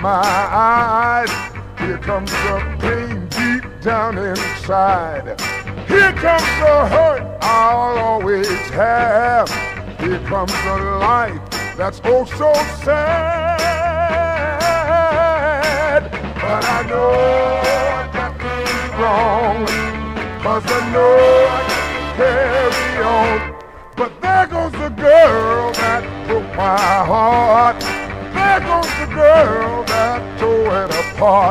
my eyes. Here comes the pain deep down inside. Here comes the hurt I'll always have. Here comes the life that's oh so sad. But I know that is wrong, cause I know I carry on. But there goes the girl that broke my heart. I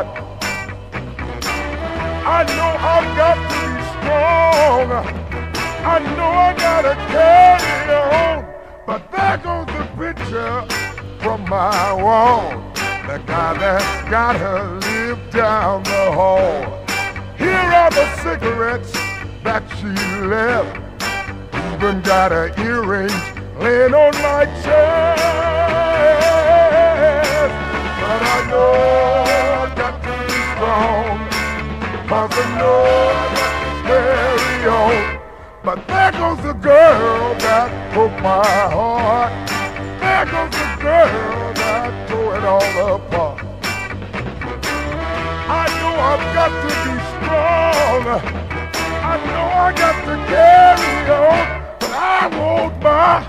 know I've got to be strong. I know I gotta carry on. But there goes the picture from my wall. The guy that's gotta live down the hall. Here are the cigarettes that she left. Even got her earrings laying on my chest. I got to carry on. But there goes the girl that broke my heart. There goes the girl that tore it all apart. I know I've got to be strong. I know I got to carry on, but I won't buy.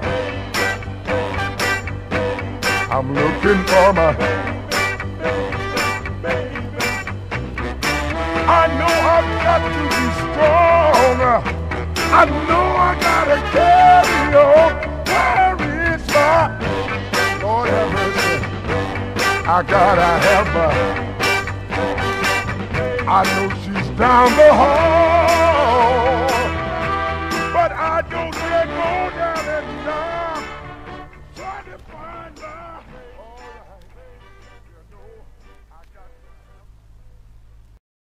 I'm looking for my. I know I've got to be strong. I know I gotta carry on. Where is my Lord have mercy? I gotta have my. I know she's down the hall.